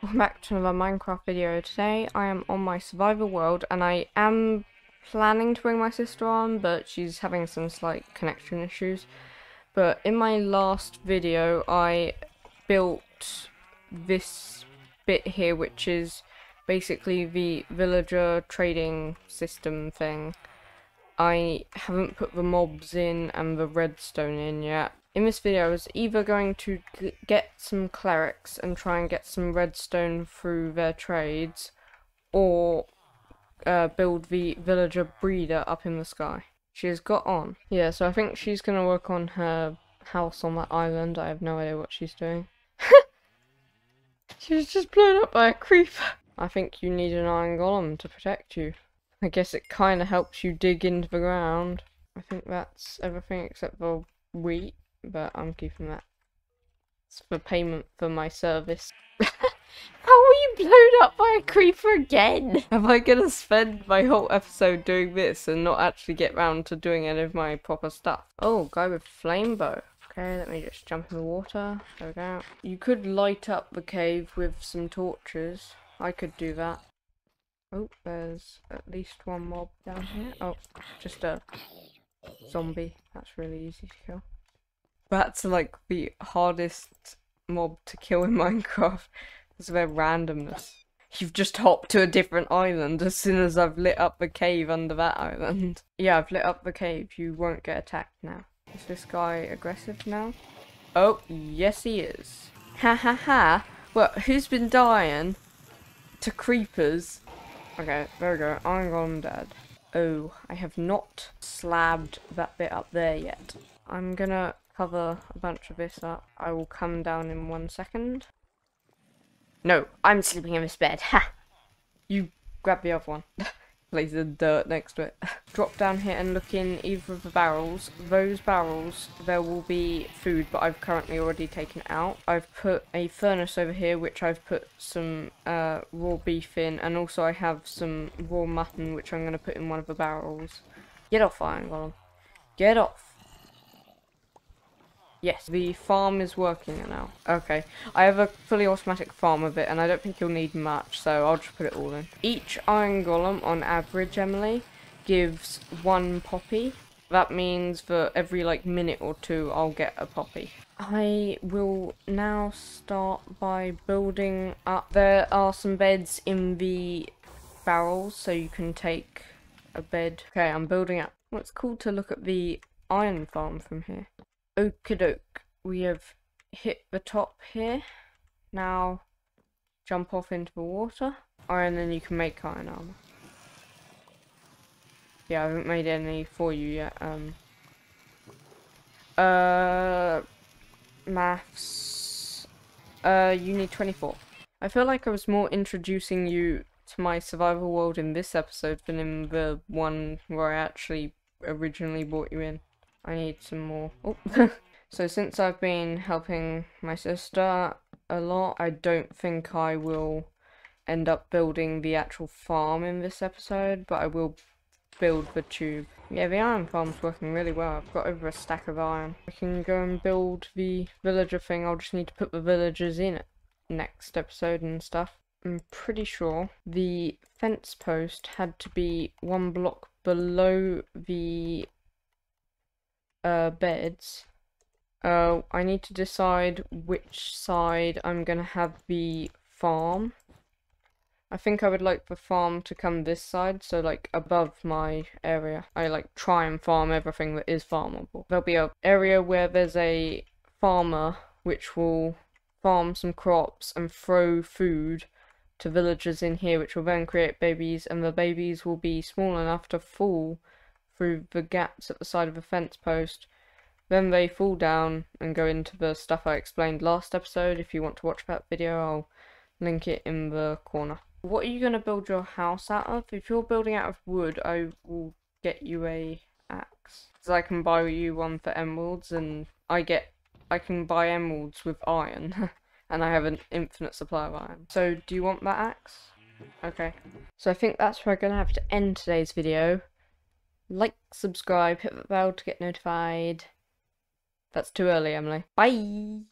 Welcome back to another Minecraft video. Today I am on my survival world and I am planning to bring my sister on but she's having some slight connection issues. But in my last video I built this bit here which is basically the villager trading system thing. I haven't put the mobs in and the redstone in yet in this video I was either going to get some clerics and try and get some redstone through their trades, or uh, build the villager breeder up in the sky. She has got on. Yeah, so I think she's going to work on her house on that island. I have no idea what she's doing. she was just blown up by a creeper. I think you need an iron golem to protect you. I guess it kind of helps you dig into the ground. I think that's everything except for wheat but I'm keeping that. It's for payment for my service. How were you blown up by a creeper again? Am I gonna spend my whole episode doing this and not actually get round to doing any of my proper stuff? Oh, guy with flame bow. Okay, let me just jump in the water. There we go. You could light up the cave with some torches. I could do that. Oh, there's at least one mob down here. Oh, just a zombie. That's really easy to kill. That's like the hardest mob to kill in Minecraft because of their randomness. You've just hopped to a different island as soon as I've lit up the cave under that island. Yeah, I've lit up the cave. You won't get attacked now. Is this guy aggressive now? Oh, yes he is. Ha ha ha. Well, who's been dying to creepers? Okay, there we go. I'm gone dead. Oh, I have not slabbed that bit up there yet. I'm gonna cover a bunch of this up. I will come down in one second. No, I'm sleeping in this bed. Ha! You grab the other one. Place the dirt next to it. Drop down here and look in either of the barrels. Those barrels, there will be food, but I've currently already taken out. I've put a furnace over here, which I've put some uh, raw beef in, and also I have some raw mutton, which I'm going to put in one of the barrels. Get off, Iron Golem. Get off. Yes, the farm is working now. Okay, I have a fully automatic farm of it, and I don't think you'll need much, so I'll just put it all in. Each iron golem, on average, Emily, gives one poppy. That means for every, like, minute or two, I'll get a poppy. I will now start by building up. There are some beds in the barrels, so you can take a bed. Okay, I'm building up. Well, it's cool to look at the iron farm from here. Okie doke. We have hit the top here. Now jump off into the water. Oh, and then you can make iron armor. Yeah, I haven't made any for you yet. Um. Uh. Maths. Uh, you need 24. I feel like I was more introducing you to my survival world in this episode than in the one where I actually originally brought you in. I need some more. Oh. so since I've been helping my sister a lot, I don't think I will end up building the actual farm in this episode, but I will build the tube. Yeah, the iron farm's working really well. I've got over a stack of iron. I can go and build the villager thing. I'll just need to put the villagers in it next episode and stuff. I'm pretty sure the fence post had to be one block below the uh, beds, uh, I need to decide which side I'm going to have the farm. I think I would like the farm to come this side, so like above my area. I like try and farm everything that is farmable. There'll be a area where there's a farmer which will farm some crops and throw food to villagers in here which will then create babies and the babies will be small enough to fall through the gaps at the side of a fence post. Then they fall down and go into the stuff I explained last episode. If you want to watch that video, I'll link it in the corner. What are you going to build your house out of? If you're building out of wood, I will get you a axe. Because I can buy you one for emeralds, and I get I can buy emeralds with iron. and I have an infinite supply of iron. So, do you want that axe? Okay. So I think that's where I'm going to have to end today's video like, subscribe, hit the bell to get notified. That's too early, Emily. Bye!